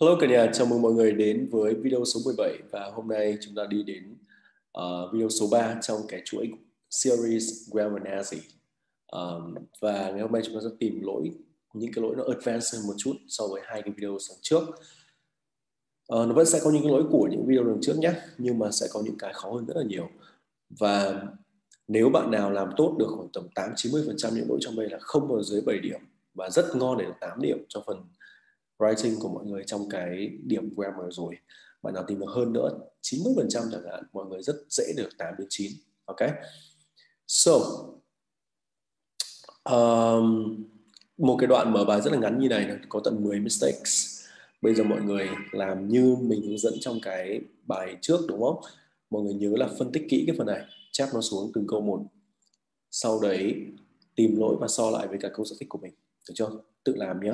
Hello cả nhà, chào mừng mọi người đến với video số 17 và hôm nay chúng ta đi đến uh, video số 3 trong cái chuỗi series Grammar Nazi um, và ngày hôm nay chúng ta sẽ tìm lỗi những cái lỗi nó advanced hơn một chút so với hai cái video sáng trước. Uh, nó vẫn sẽ có những cái lỗi của những video lần trước nhé nhưng mà sẽ có những cái khó hơn rất là nhiều. Và nếu bạn nào làm tốt được khoảng tầm 8 90% những lỗi trong đây là không vào dưới 7 điểm và rất ngon để được 8 điểm cho phần writing của mọi người trong cái điểm grammar rồi. Bạn nào tìm được hơn nữa 90% chẳng hạn mọi người rất dễ được 8 đến 9 ok? So um, một cái đoạn mở bài rất là ngắn như này có tận 10 mistakes. Bây giờ mọi người làm như mình hướng dẫn trong cái bài trước đúng không? Mọi người nhớ là phân tích kỹ cái phần này chép nó xuống từng câu một. Sau đấy tìm lỗi và so lại với cả câu giải thích của mình được chưa? Tự làm nhé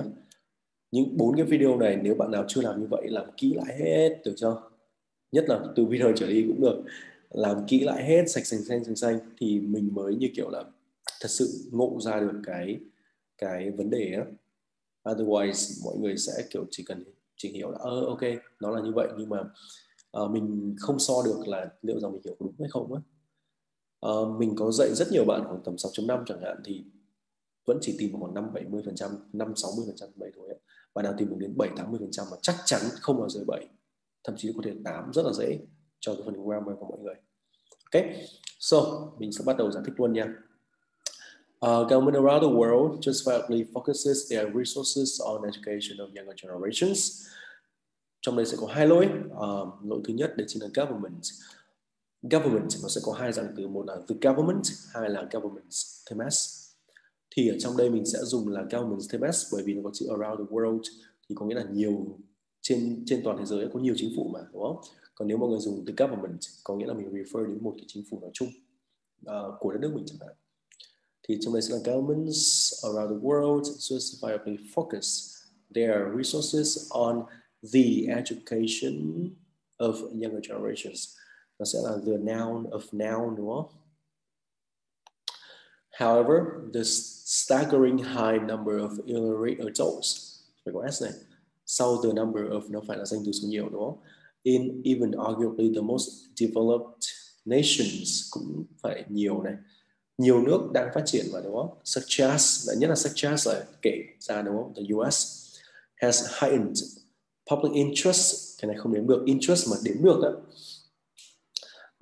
những bốn cái video này nếu bạn nào chưa làm như vậy làm kỹ lại hết được chưa? Nhất là từ video trở đi cũng được. Làm kỹ lại hết sạch xanh xanh xanh xanh thì mình mới như kiểu là thật sự ngộ ra được cái cái vấn đề đó otherwise mọi người sẽ kiểu chỉ cần chỉ hiểu là ờ ok nó là như vậy. Nhưng mà uh, mình không so được là liệu rằng mình hiểu đúng hay không á. Uh, mình có dạy rất nhiều bạn khoảng tầm 6.5 chẳng hạn thì vẫn chỉ tìm khoảng 5 70 phần trăm 5 60 phần trăm vậy thôi bạn nào tìm được đến 7 80 phần trăm mà chắc chắn không bao giờ 7 thậm chí có thể 8 rất là dễ cho cái phần grammar của mọi người ok so mình sẽ bắt đầu giải thích luôn nha Uh, government around the world justifiably focuses their resources on education of younger generations. Trong đây sẽ có hai lỗi. Uh, lỗi thứ nhất đấy chính là government. Government nó sẽ có hai dạng từ, một là the government, hai là government thêm s thì ở trong đây mình sẽ dùng là government TMS bởi vì nó có chữ around the world thì có nghĩa là nhiều trên trên toàn thế giới có nhiều chính phủ mà đúng không? Còn nếu mọi người dùng từ government có nghĩa là mình refer đến một cái chính phủ nói chung uh, của đất nước mình chẳng hạn. Thì trong đây sẽ là governments around the world justifiably focus their resources on the education of younger generations. Nó sẽ là the noun of noun đúng không? However, the staggering high number of illiterate adults phải có S này sau the number of nó phải là danh từ số nhiều đúng không? In even arguably the most developed nations cũng phải nhiều này nhiều nước đang phát triển mà đúng không? Such as, nhất là such as là kể ra đúng không? The US has heightened public interest cái này không đếm được interest mà đếm được đó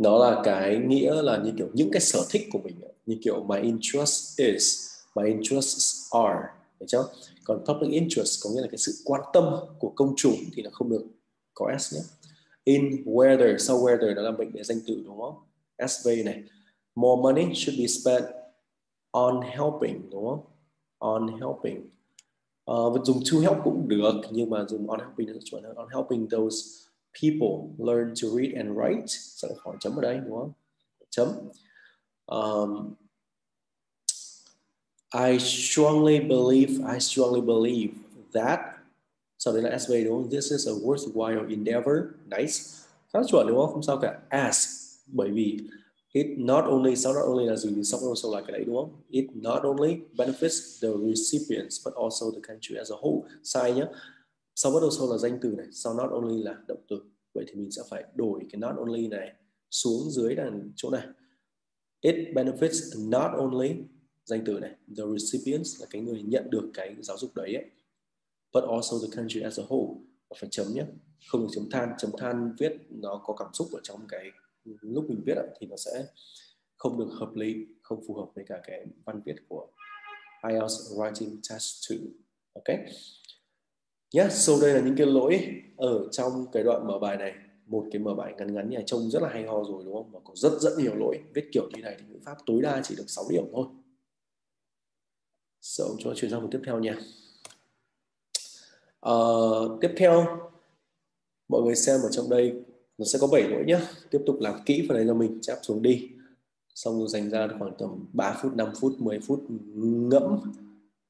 nó là cái nghĩa là như kiểu những cái sở thích của mình như kiểu my interest is my interests are. Được chưa? Còn public interest có nghĩa là cái sự quan tâm của công chúng thì nó không được có s nhé. In whether sau whether nó là mệnh đề danh từ đúng không? Sv này. More money should be spent on helping đúng không? On helping. Uh, dùng to help cũng được nhưng mà dùng on helping nó chuẩn hơn. On helping those people learn to read and write. Sẽ là hỏi chấm ở đây đúng không chấm um, I strongly believe I strongly believe that. Sau đấy là SV đúng không this is a worthwhile endeavor. Nice. Khá chuẩn đúng không không sao cả as bởi vì it not only sau not only là gì thì sau also là cái đấy đúng không it not only benefits the recipients but also the country as a whole. Sai nhá sau bắt đầu sau là danh từ này sau not only là động từ. Vậy thì mình sẽ phải đổi cái not only này xuống dưới đằng chỗ này. It benefits not only danh từ này. The recipients là cái người nhận được cái giáo dục đấy ấy, but also the country as a whole. Và phải chấm nhé. Không được chấm than. Chấm than viết nó có cảm xúc ở trong cái lúc mình viết thì nó sẽ không được hợp lý không phù hợp với cả cái văn viết của IELTS Writing Test 2 ok? Nhé yeah, so đây là những cái lỗi ở trong cái đoạn mở bài này. Một cái mở bài ngắn ngắn như này trông rất là hay ho rồi đúng không? Mà có rất rất nhiều lỗi. Viết kiểu như này thì ngữ pháp tối đa chỉ được 6 điểm thôi. Sợ so cho chuyển sang phần tiếp theo nha. À, tiếp theo mọi người xem ở trong đây nó sẽ có 7 lỗi nhé tiếp tục làm kỹ phần này cho mình chép xuống đi. Xong rồi dành ra khoảng tầm 3 phút 5 phút 10 phút ngẫm.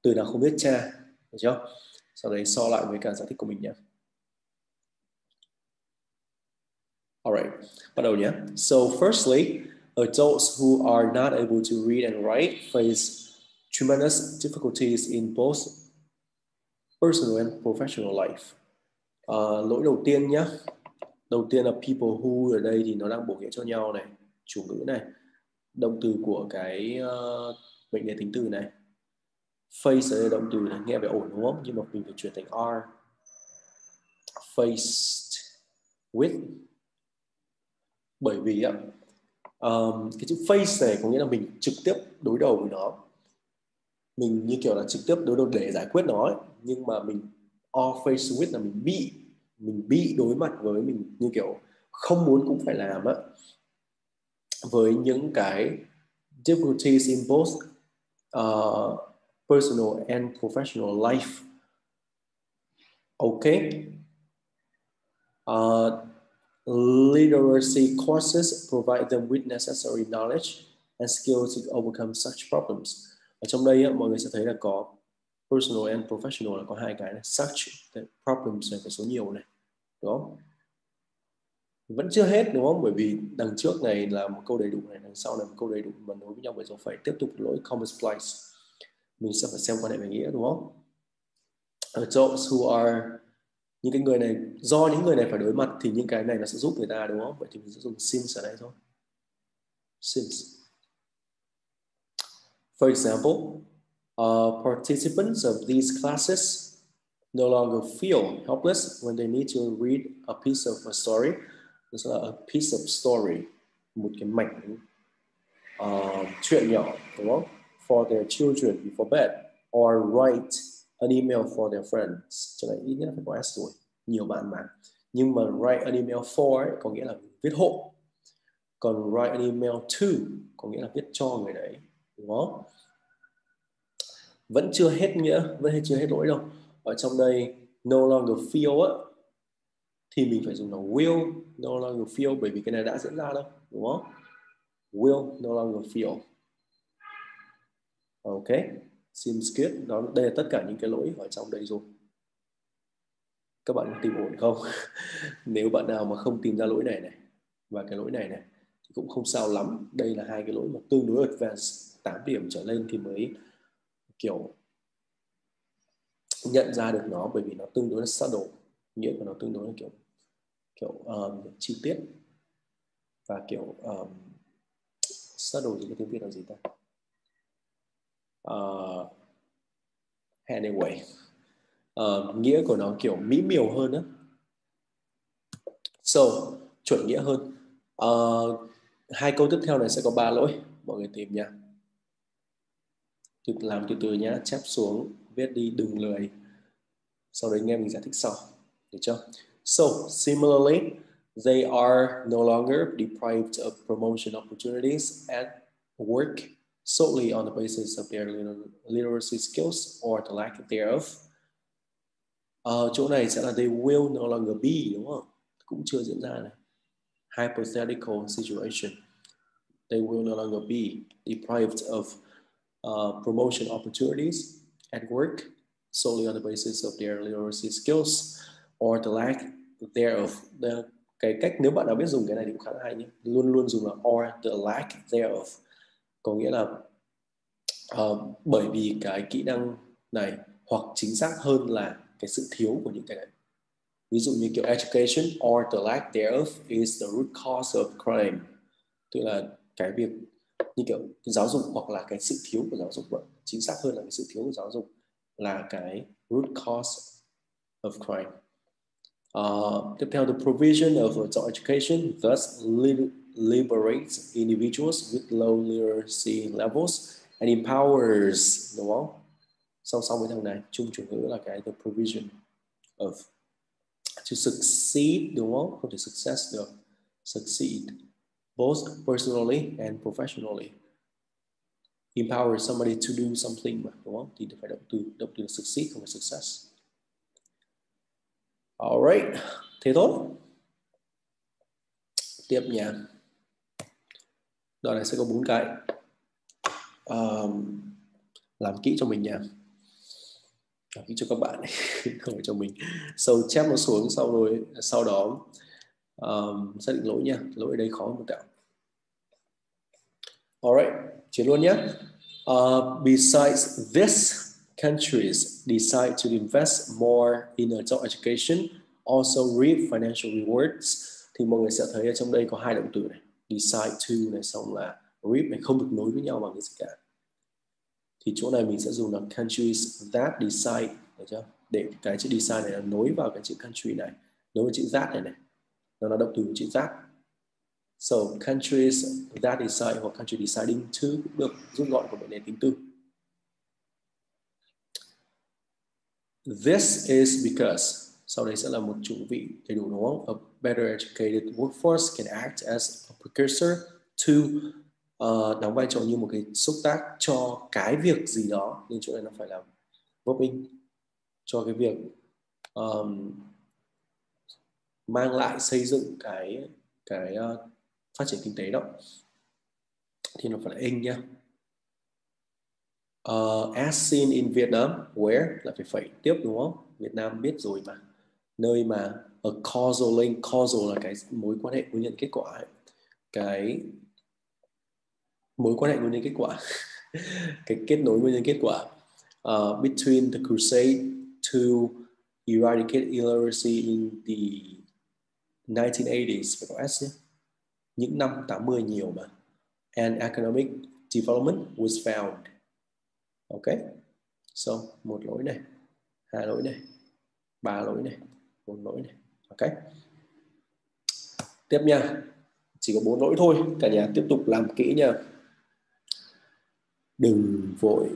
Từ nào không biết cha được chưa? Sau đấy so lại với cả giải thích của mình nhé Alright, bắt đầu nhé. So firstly, adults who are not able to read and write face tremendous difficulties in both personal and professional life. uh, lỗi đầu tiên nhé. đầu tiên là people who ở đây thì nó đang bổ nghĩa cho nhau này chủ ngữ này động từ của cái ờ, uh, mệnh đề tính từ này face ở đây động từ này nghe về ổn đúng không? Nhưng mà mình phải chuyển thành are faced with. Bởi vì á um, cái chữ face này có nghĩa là mình trực tiếp đối đầu với nó. Mình như kiểu là trực tiếp đối đầu để giải quyết nó ấy. nhưng mà mình all face with là mình bị mình bị đối mặt với mình như kiểu không muốn cũng phải làm á. Với những cái difficulties in both uh, personal and professional life. Okay? Uh, literacy courses provide them with necessary knowledge and skills to overcome such problems. Ở trong đây á, mọi người sẽ thấy là có personal and professional là có hai cái này. Such problems này phải số nhiều này đúng không? Vẫn chưa hết đúng không? Bởi vì đằng trước này là một câu đầy đủ này đằng sau là một câu đầy đủ mà nối với nhau bởi dấu phải tiếp tục lỗi comma splice mình sẽ phải xem quan hệ về nghĩa đúng không Those who are những cái người này do những người này phải đối mặt thì những cái này nó sẽ giúp người ta đúng không vậy thì mình sẽ dùng since ở đây thôi since For example, uh, participants of these classes no longer feel helpless when they need to read a piece of a story. This is a piece of story, một cái mảnh uh, chuyện nhỏ, đúng không? For their children before bed, or write an email for their friends. Cho nên ít nhất phải có S rồi, nhiều bạn mà. Nhưng mà write an email for ấy, có nghĩa là viết hộ. Còn write an email to có nghĩa là viết cho người đấy. Đúng không? Vẫn chưa hết nghĩa vẫn chưa hết lỗi đâu. Ở trong đây no longer feel á thì mình phải dùng là will no longer feel bởi vì cái này đã diễn ra đâu. Đúng không? Will no longer feel ok sim skip. Đó đây là tất cả những cái lỗi ở trong đây rồi. Các bạn tìm ổn không? Nếu bạn nào mà không tìm ra lỗi này này và cái lỗi này này thì cũng không sao lắm. Đây là hai cái lỗi mà tương đối advanced 8 điểm trở lên thì mới kiểu nhận ra được nó bởi vì nó tương đối là subtle nghĩa của nó tương đối là kiểu kiểu um, chi tiết. Và kiểu um, subtle thì cái tiếng việt là gì ta? Uh, anyway uh, nghĩa của nó kiểu mỹ miều hơn á. So chuẩn nghĩa hơn. Uh, hai câu tiếp theo này sẽ có ba lỗi mọi người tìm nha. Làm từ từ nhá chép xuống viết đi đừng lười. Sau đấy nghe mình giải thích sau được chưa? So similarly they are no longer deprived of promotion opportunities at work solely on the basis of their literacy skills or the lack thereof uh, chỗ này sẽ là they will no longer be đúng không cũng chưa diễn ra này hypothetical situation they will no longer be deprived of uh, promotion opportunities at work solely on the basis of their literacy skills or the lack thereof. The, cái cách nếu bạn nào biết dùng cái này thì cũng khá là hay nhé. Luôn luôn dùng là or the lack thereof. Có nghĩa là uh, bởi vì cái kỹ năng này hoặc chính xác hơn là cái sự thiếu của những cái này. Ví dụ như kiểu education or the lack thereof is the root cause of crime. Tức là cái việc như kiểu giáo dục hoặc là cái sự thiếu của giáo dục vậy chính xác hơn là cái sự thiếu của giáo dục là cái root cause of crime uh, tiếp theo the provision of adult education thus liberates individuals with low literacy levels and empowers đúng không song song với thằng này chung chủ ngữ là cái the provision of to succeed đúng không không thể success được succeed both personally and professionally. Empower somebody to do something mà đúng không thì phải động từ động từ succeed không phải success. Alright thế thôi tiếp nha đoạn này sẽ có bốn cái. Um, làm kỹ cho mình nha. Làm kỹ cho các bạn không phải cho mình. Sâu so, chép nó xuống sau rồi sau đó um, xác định lỗi nha. Lỗi ở đây khó một tẹo. Alright, chuyển luôn nhé. Uh, besides this, countries decide to invest more in adult education also reap financial rewards. Thì mọi người sẽ thấy ở trong đây có hai động từ này decide to này xong là rip này không được nối với nhau bằng cái gì cả. Thì chỗ này mình sẽ dùng là countries that decide, được chưa? Để cái chữ decide này là nối vào cái chữ country này, nối với chữ that này này. Nó là động từ chữ that. So, countries that decide hoặc country deciding to cũng được rút gọn của mệnh đề tính từ this is because sau đấy sẽ là một chủ vị đầy đủ đúng không? A better educated workforce can act as a precursor to uh, đóng vai trò như một cái xúc tác cho cái việc gì đó. Nên chỗ này nó phải là verb in cho cái việc um, mang lại xây dựng cái cái uh, phát triển kinh tế đó. Thì nó phải là in nhá. Uh, as seen in Vietnam where là phải phẩy tiếp đúng không? Việt Nam biết rồi mà nơi mà a causal link causal là cái mối quan hệ nguyên nhân kết quả ấy. cái mối quan hệ nguyên nhân kết quả cái kết nối nguyên nhân kết quả uh, between the crusade to eradicate illiteracy in the 1980s phải có S nhé? Những năm 80 nhiều mà. And economic development was found. Ok so một lỗi này hai lỗi này ba lỗi này bốn lỗi này. Ok. Tiếp nha. Chỉ có bốn lỗi thôi. Cả nhà tiếp tục làm kỹ nha. Đừng vội.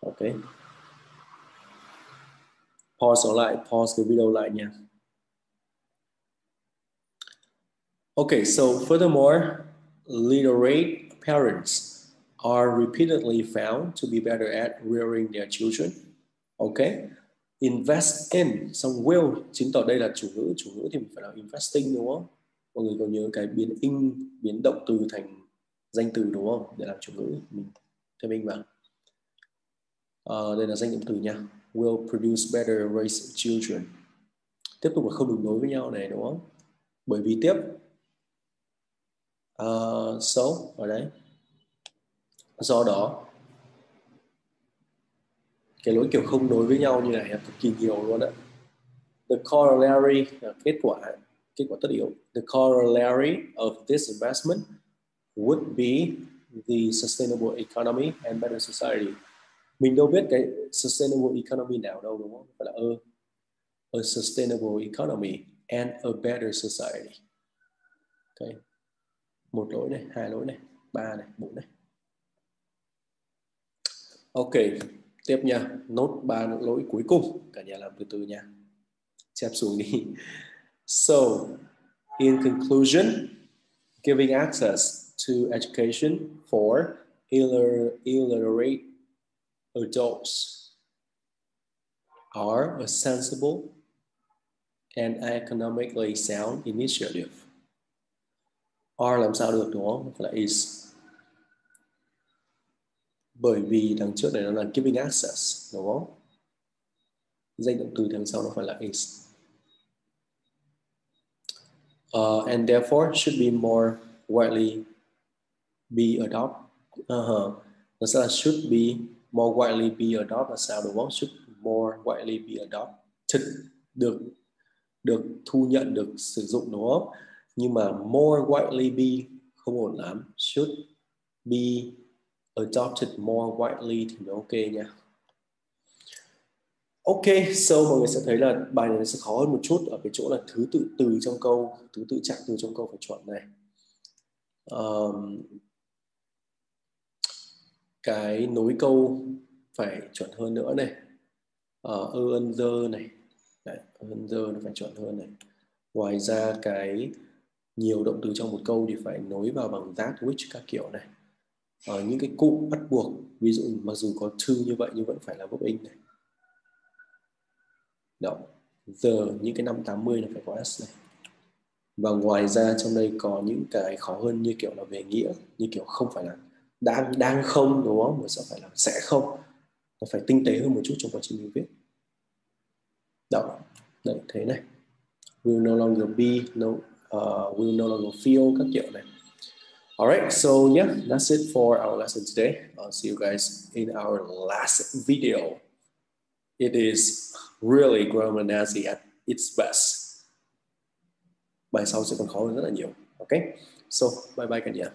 Ok. Pause lại pause cái video lại nha. Okay, so furthermore, literate parents are repeatedly found to be better at rearing their children. Okay, invest in xong will chứng tỏ đây là chủ ngữ chủ ngữ thì mình phải là investing đúng không? Mọi người có nhớ cái biến in biến động từ thành danh từ đúng không? Để làm chủ ngữ mình thêm in vào. À, đây là danh động từ nha. Will produce better raise children. Tiếp tục là không được nối với nhau này đúng không? Bởi vì tiếp uh, so ở đấy do đó cái lỗi kiểu không nối với nhau như này cực kỳ nhiều luôn ạ the corollary kết quả kết quả tất yếu. The corollary of this investment would be the sustainable economy and better society. Mình đâu biết cái sustainable economy nào đâu đúng không? Phải là a, a sustainable economy and a better society. Okay. một lỗi này hai lỗi này ba này bốn này. Ok tiếp nha nốt ba lỗi cuối cùng cả nhà làm từ từ nha chép xuống đi so, in conclusion, giving access to education for illiterate adults are a sensible and economically sound initiative. Are làm sao được, đúng không? Là is bởi vì đằng trước này nó là giving access đúng không? Danh động từ đằng sau nó phải là is. Uh, and therefore should be more widely be adopted uh-huh. nó sẽ là should be more widely be adopted là sao đúng không? Should more widely be adopted được được thu nhận được sử dụng đúng không? Nhưng mà more widely be không ổn lắm. Should be adopted more widely thì nó ok nha Ok, so mọi người sẽ thấy là bài này sẽ khó hơn một chút ở cái chỗ là thứ tự từ trong câu, thứ tự trạng từ trong câu phải chọn này. Um, cái nối câu phải chuẩn hơn nữa này. Uh, ơ ân dơ này. Đấy, ân dơ nó phải chuẩn hơn này. Ngoài ra cái nhiều động từ trong một câu thì phải nối vào bằng that, which các kiểu này ở những cái cụ bắt buộc ví dụ mặc dù có to như vậy nhưng vẫn phải là verb in này. Đó the những cái năm 80 là phải có s này. Và ngoài ra trong đây có những cái khó hơn như kiểu là về nghĩa như kiểu không phải là đang đang không đúng không? Mà sẽ phải là sẽ không. Nó phải tinh tế hơn một chút trong quá trình mình viết. Đó đấy thế này. Will no longer be no uh, will no longer feel các kiểu này. All right, so yeah, that's it for our lesson today. I'll see you guys in our last video. It is really grammar Nazi at its best. bài sau sẽ còn khó hơn rất là nhiều ok so bye bye cả nhà